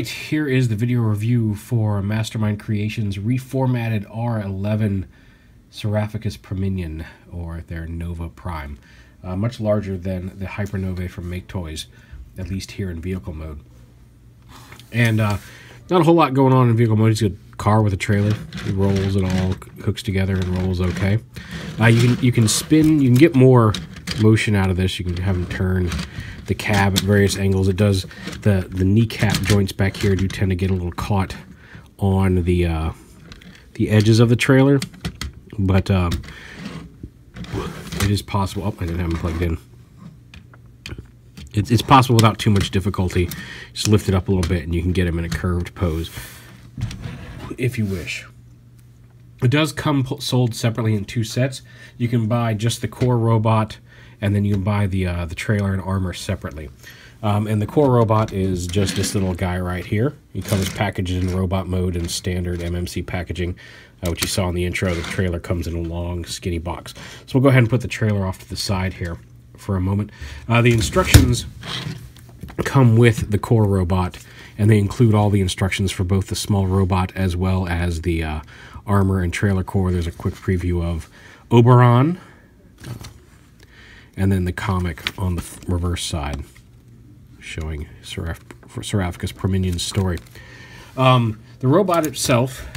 right, here is the video review for Mastermind Creations reformatted R11 Seraphicus Prominon, or their Nova Prime. Uh, much larger than the Hypernova from Make Toys, at least here in vehicle mode. And uh, not a whole lot going on in vehicle mode. It's a car with a trailer. It rolls, it all hooks together and rolls okay. Uh, you can you can spin, you can get more motion out of this. You can have them turn the cab at various angles. It does the the kneecap joints back here do tend to get a little caught on the uh, the edges of the trailer, but um, it is possible. Oh, I didn't have them plugged in. It's, it's possible without too much difficulty. Just lift it up a little bit, and you can get them in a curved pose, if you wish. It does come sold separately in two sets. You can buy just the core robot and then you can buy the uh, the trailer and armor separately. Um, and the core robot is just this little guy right here. He comes packaged in robot mode and standard MMC packaging, uh, which you saw in the intro. The trailer comes in a long, skinny box. So we'll go ahead and put the trailer off to the side here for a moment. Uh, the instructions come with the core robot, and they include all the instructions for both the small robot as well as the uh, armor and trailer core. There's a quick preview of Oberon, and then the comic on the reverse side showing Seraph Seraphicus Prominon's story. Um, the robot itself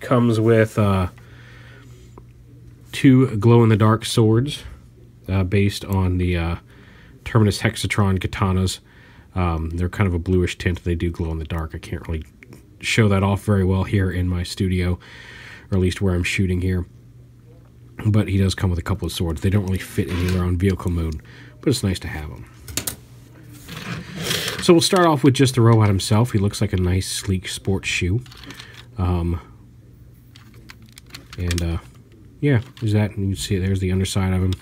comes with uh, two glow-in-the-dark swords uh, based on the uh, Terminus Hexatron katanas. Um, they're kind of a bluish tint. They do glow in the dark. I can't really show that off very well here in my studio, or at least where I'm shooting here but he does come with a couple of swords. They don't really fit anywhere on vehicle mode, but it's nice to have them. So we'll start off with just the robot himself. He looks like a nice, sleek sports shoe. Um, and, uh, yeah, there's that. And you can see. There's the underside of him.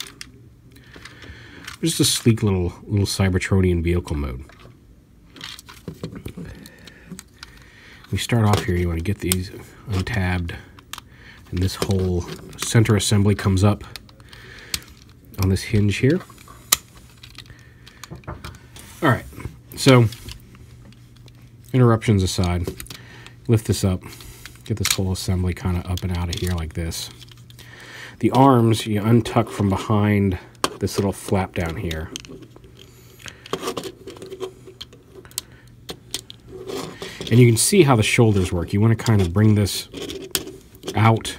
Just a sleek little, little Cybertronian vehicle mode. We start off here. You want to get these untabbed and this whole center assembly comes up on this hinge here. All right, so interruptions aside, lift this up, get this whole assembly kind of up and out of here like this. The arms you untuck from behind this little flap down here. And you can see how the shoulders work. You want to kind of bring this out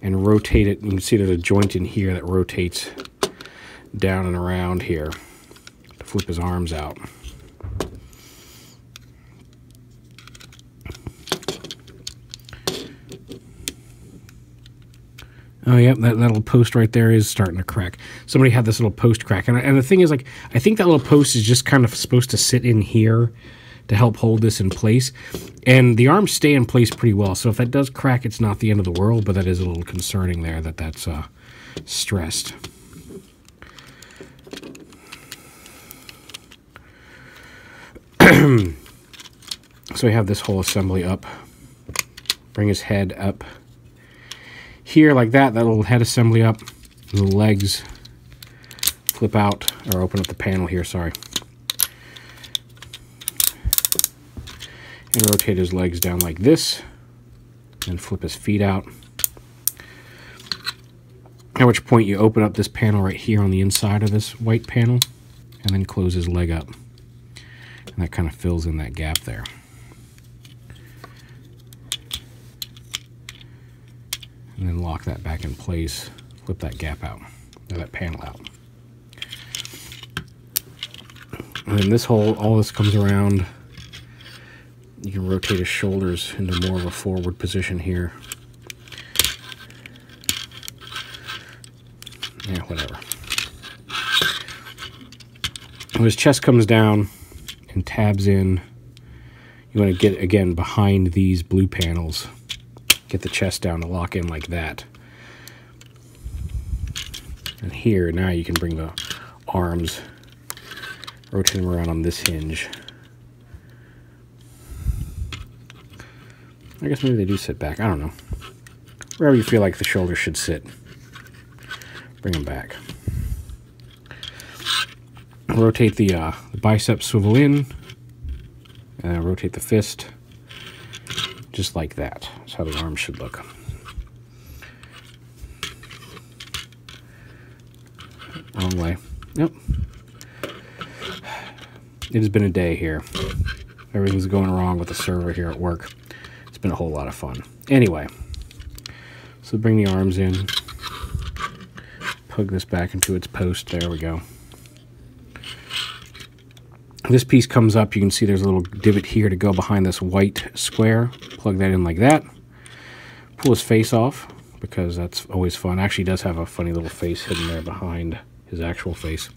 and rotate it. You can see there's a joint in here that rotates down and around here to flip his arms out. Oh, yeah, that, that little post right there is starting to crack. Somebody had this little post crack. And, and the thing is, like, I think that little post is just kind of supposed to sit in here to help hold this in place. And the arms stay in place pretty well. So if that does crack, it's not the end of the world, but that is a little concerning there that that's uh, stressed. so we have this whole assembly up. Bring his head up here like that, that little head assembly up. The legs flip out, or open up the panel here, sorry. And rotate his legs down like this and flip his feet out. At which point you open up this panel right here on the inside of this white panel and then close his leg up. And that kind of fills in that gap there. And then lock that back in place, flip that gap out, or that panel out. And then this whole, all this comes around you can rotate his shoulders into more of a forward position here. Yeah, whatever. When his chest comes down and tabs in, you want to get, again, behind these blue panels. Get the chest down to lock in like that. And here, now you can bring the arms, rotate them around on this hinge. I guess maybe they do sit back. I don't know. Wherever you feel like the shoulder should sit. Bring them back. Rotate the, uh, the bicep swivel in. and then rotate the fist just like that. That's how the arm should look. Wrong way. Yep. It has been a day here. Everything's going wrong with the server here at work. It's been a whole lot of fun. Anyway, so bring the arms in. Plug this back into its post. There we go. This piece comes up. You can see there's a little divot here to go behind this white square. Plug that in like that. Pull his face off because that's always fun. Actually, does have a funny little face hidden there behind his actual face.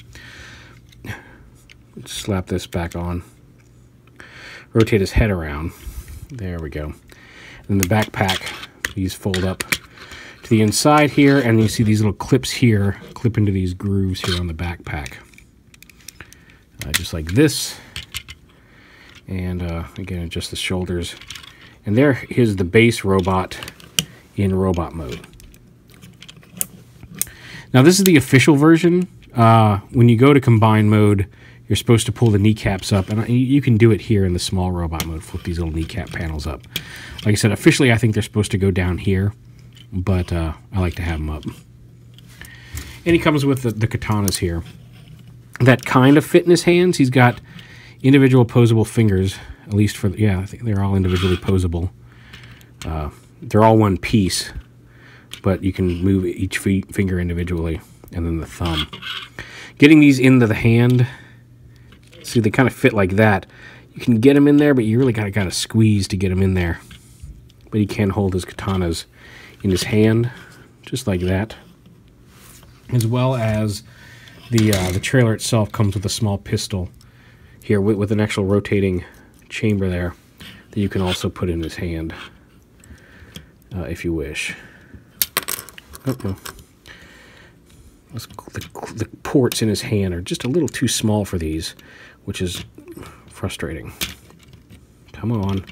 Slap this back on. Rotate his head around. There we go. And the backpack, these fold up to the inside here, and you see these little clips here clip into these grooves here on the backpack. Uh, just like this. And uh, again, just the shoulders. And there is the base robot in robot mode. Now this is the official version. Uh, when you go to combine mode, you're supposed to pull the kneecaps up, and you can do it here in the small robot mode. Flip these little kneecap panels up. Like I said, officially I think they're supposed to go down here, but uh, I like to have them up. And he comes with the, the katanas here that kind of fit in his hands. He's got individual posable fingers, at least for, yeah, I think they're all individually posable. Uh, they're all one piece, but you can move each finger individually, and then the thumb. Getting these into the hand, see, they kind of fit like that. You can get them in there, but you really got to kind of squeeze to get them in there. But he can hold his katanas in his hand, just like that. As well as the uh, the trailer itself comes with a small pistol here with, with an actual rotating chamber there that you can also put in his hand uh, if you wish. Oh. The, the ports in his hand are just a little too small for these, which is frustrating. Come on.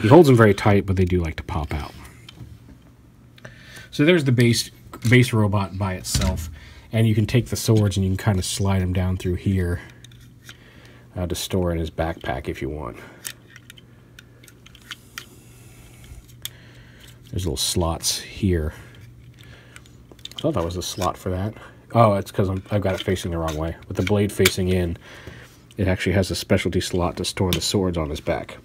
He holds them very tight, but they do like to pop out. So there's the base base robot by itself, and you can take the swords and you can kind of slide them down through here uh, to store in his backpack if you want. There's little slots here. I thought that was a slot for that. Oh, it's because I've got it facing the wrong way. With the blade facing in, it actually has a specialty slot to store the swords on his back.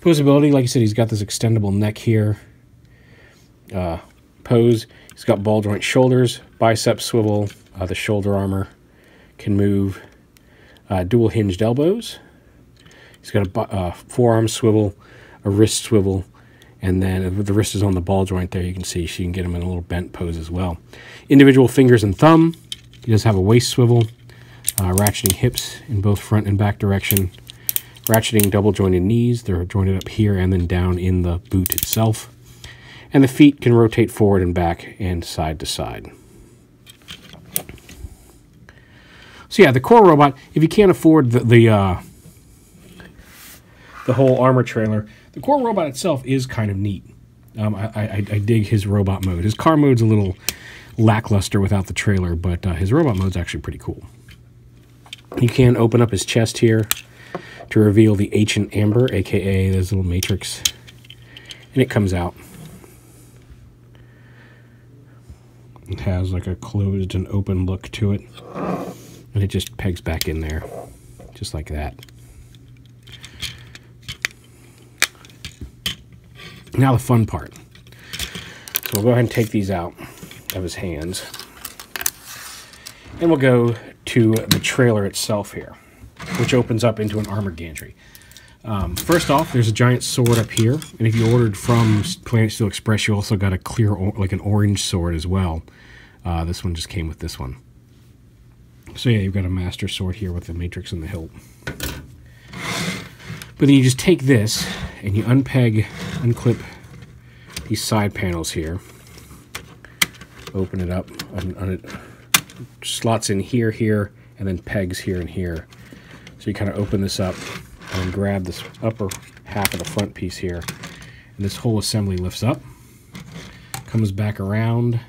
Posability, like I said, he's got this extendable neck here. Uh, pose, he's got ball joint shoulders, bicep swivel, uh, the shoulder armor can move, uh, dual hinged elbows. He's got a uh, forearm swivel, a wrist swivel, and then the wrist is on the ball joint there. You can see she can get him in a little bent pose as well. Individual fingers and thumb. He does have a waist swivel, uh, ratcheting hips in both front and back direction, ratcheting double jointed knees. They're jointed up here and then down in the boot itself. And the feet can rotate forward and back and side to side. So yeah, the core robot, if you can't afford the, the, uh, the whole armor trailer, the core robot itself is kind of neat. Um, I, I, I, dig his robot mode. His car mode's a little lackluster without the trailer, but uh, his robot mode's actually pretty cool. You can open up his chest here to reveal the ancient amber, aka this little matrix, and it comes out. It has like a closed and open look to it, and it just pegs back in there, just like that. Now the fun part. So we'll go ahead and take these out of his hands. And we'll go to the trailer itself here which opens up into an armored gantry. Um, first off, there's a giant sword up here, and if you ordered from Planet Steel Express, you also got a clear, like an orange sword as well. Uh, this one just came with this one. So yeah, you've got a master sword here with the matrix and the hilt. But then you just take this, and you unpeg, unclip these side panels here. Open it up, on it slots in here, here, and then pegs here and here. So you kind of open this up and grab this upper half of the front piece here. And this whole assembly lifts up, comes back around,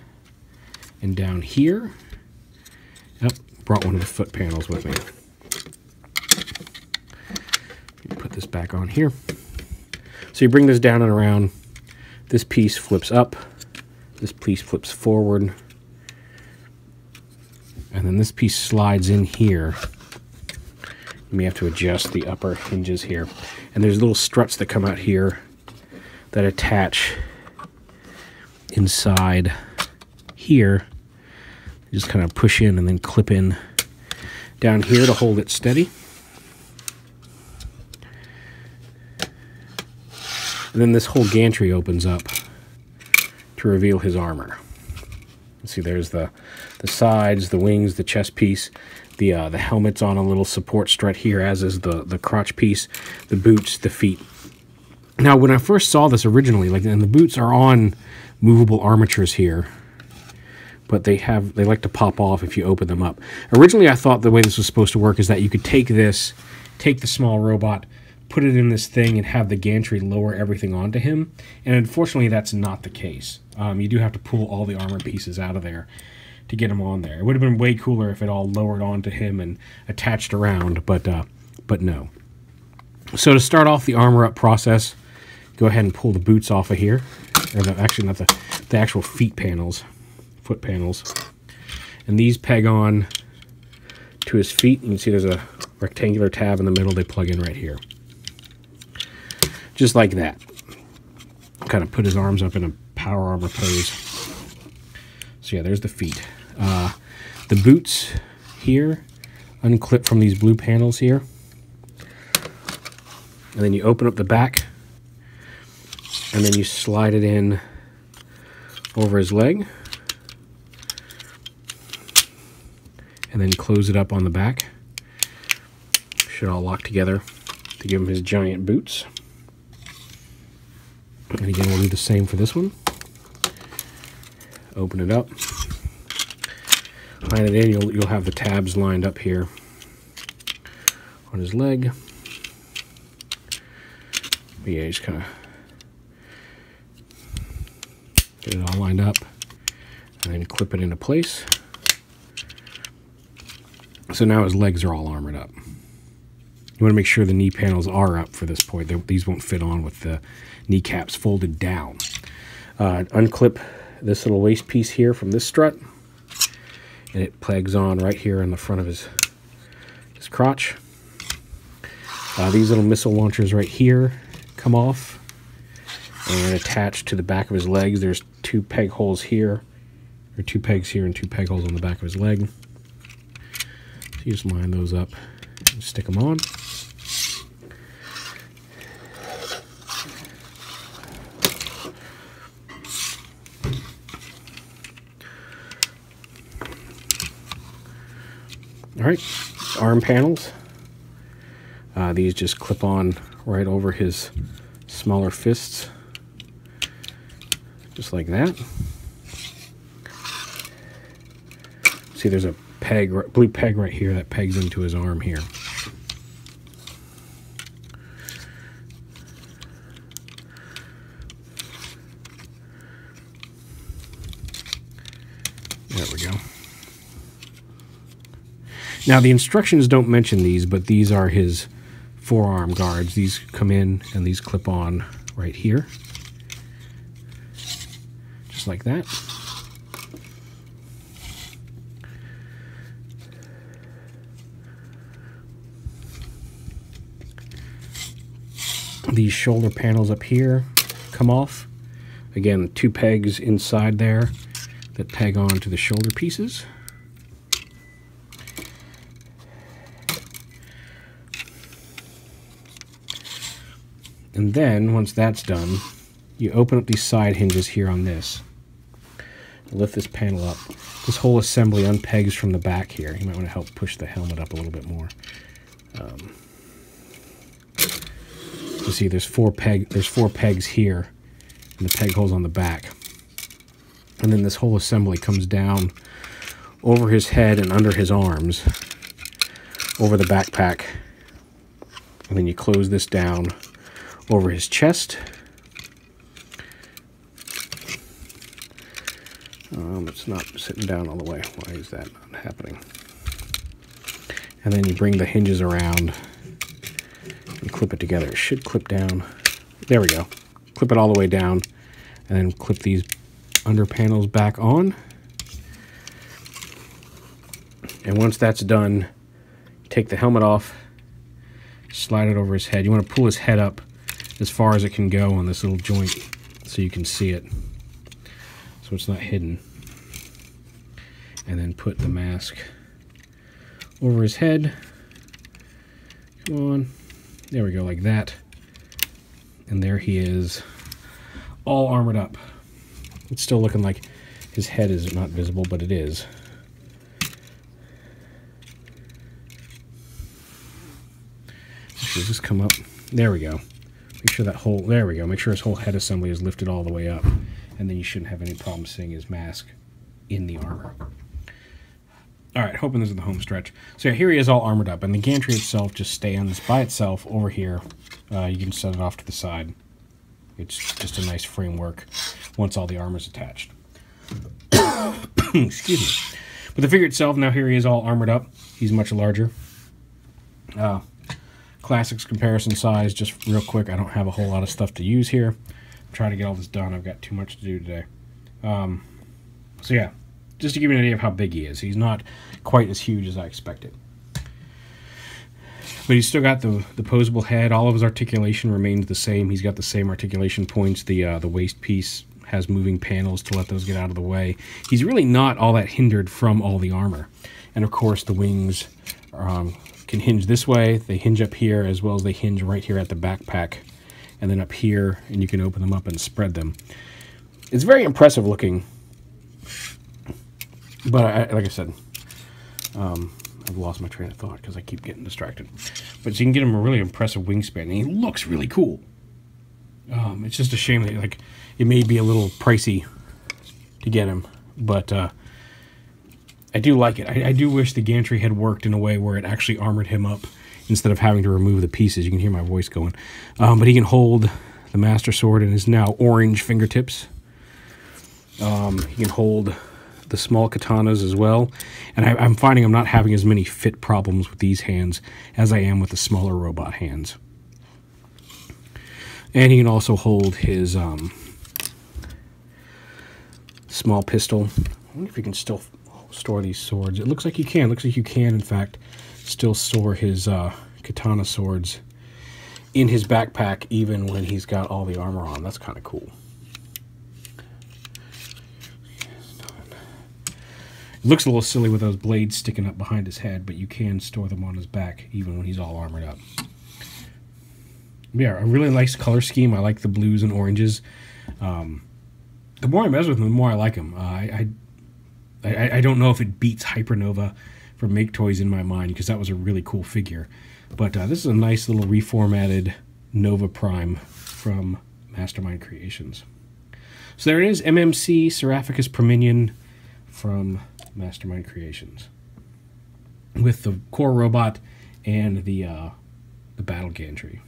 And down here, yep, brought one of the foot panels with me. Put this back on here. So you bring this down and around. This piece flips up. This piece flips forward. And then this piece slides in here. You may have to adjust the upper hinges here. And there's little struts that come out here that attach inside here. You just kind of push in and then clip in down here to hold it steady. And then this whole gantry opens up to reveal his armor. See, there's the the sides, the wings, the chest piece, the uh, the helmet's on a little support strut here, as is the the crotch piece, the boots, the feet. Now, when I first saw this originally, like, and the boots are on movable armatures here, but they have they like to pop off if you open them up. Originally, I thought the way this was supposed to work is that you could take this, take the small robot, put it in this thing, and have the gantry lower everything onto him. And unfortunately, that's not the case. Um, you do have to pull all the armor pieces out of there to get him on there. It would have been way cooler if it all lowered onto him and attached around, but uh, but no. So to start off the armor up process, go ahead and pull the boots off of here. Or the, actually, not the, the actual feet panels, foot panels. And these peg on to his feet. You can see there's a rectangular tab in the middle. They plug in right here. Just like that. Kind of put his arms up in a power armor pose. So yeah, there's the feet. Uh, the boots here, unclip from these blue panels here. And then you open up the back and then you slide it in over his leg and then close it up on the back should all lock together to give him his giant boots and again we'll do the same for this one open it up line it in you'll, you'll have the tabs lined up here on his leg but yeah just kind of Get it all lined up and then clip it into place. So now his legs are all armored up. You want to make sure the knee panels are up for this point. They, these won't fit on with the kneecaps folded down. Uh, unclip this little waist piece here from this strut and it pegs on right here in the front of his, his crotch. Uh, these little missile launchers right here come off and attached to the back of his legs there's two peg holes here or two pegs here and two peg holes on the back of his leg so you just line those up and stick them on all right arm panels uh, these just clip on right over his smaller fists just like that. See, there's a peg, blue peg right here that pegs into his arm here. There we go. Now, the instructions don't mention these, but these are his forearm guards. These come in and these clip on right here just like that. These shoulder panels up here come off. Again, two pegs inside there that peg on to the shoulder pieces. And then, once that's done, you open up these side hinges here on this lift this panel up. This whole assembly unpegs from the back here. You might want to help push the helmet up a little bit more. Um, you see, there's four peg. There's four pegs here, and the peg holes on the back. And then this whole assembly comes down over his head and under his arms, over the backpack. And then you close this down over his chest Um, it's not sitting down all the way. Why is that not happening? And then you bring the hinges around and clip it together. It should clip down. There we go. Clip it all the way down and then clip these under panels back on. And once that's done, take the helmet off, slide it over his head. You want to pull his head up as far as it can go on this little joint so you can see it so it's not hidden. And then put the mask over his head. Come on. There we go, like that. And there he is, all armored up. It's still looking like his head is not visible, but it is. This come up? There we go. Make sure that whole, there we go. Make sure his whole head assembly is lifted all the way up. And then you shouldn't have any problem seeing his mask in the armor. All right, hoping this is the home stretch. So yeah, here he is all armored up, and the gantry itself just stands by itself over here. Uh, you can set it off to the side. It's just a nice framework once all the armor is attached. Excuse me. But the figure itself, now here he is all armored up. He's much larger. Uh, classics comparison size, just real quick. I don't have a whole lot of stuff to use here. I'm trying to get all this done. I've got too much to do today. Um, so yeah, just to give you an idea of how big he is. He's not quite as huge as I expected. But he's still got the, the posable head. All of his articulation remains the same. He's got the same articulation points. The, uh, the waist piece has moving panels to let those get out of the way. He's really not all that hindered from all the armor. And of course, the wings um, can hinge this way. They hinge up here as well as they hinge right here at the backpack. And then up here, and you can open them up and spread them. It's very impressive looking. But I, like I said, um, I've lost my train of thought because I keep getting distracted. But you can get him a really impressive wingspan, and he looks really cool. Um, it's just a shame that like it may be a little pricey to get him, but uh, I do like it. I, I, do wish the gantry had worked in a way where it actually armored him up instead of having to remove the pieces. You can hear my voice going, um, but he can hold the master sword in his now orange fingertips. Um, he can hold the small katanas as well. And I, am finding I'm not having as many fit problems with these hands as I am with the smaller robot hands. And he can also hold his um, small pistol. I wonder if he can still store these swords. It looks like you can. It looks like you can, in fact, still store his uh, katana swords in his backpack even when he's got all the armor on. That's kind of cool. It looks a little silly with those blades sticking up behind his head, but you can store them on his back even when he's all armored up. Yeah, I really like color scheme. I like the blues and oranges. Um, the more I mess with him, the more I like him. Uh, I, I, I don't know if it beats Hypernova from Make Toys in my mind because that was a really cool figure. But uh, this is a nice little reformatted Nova Prime from Mastermind Creations. So there it is, MMC Seraphicus Prominon from Mastermind Creations with the core robot and the uh, the battle gantry.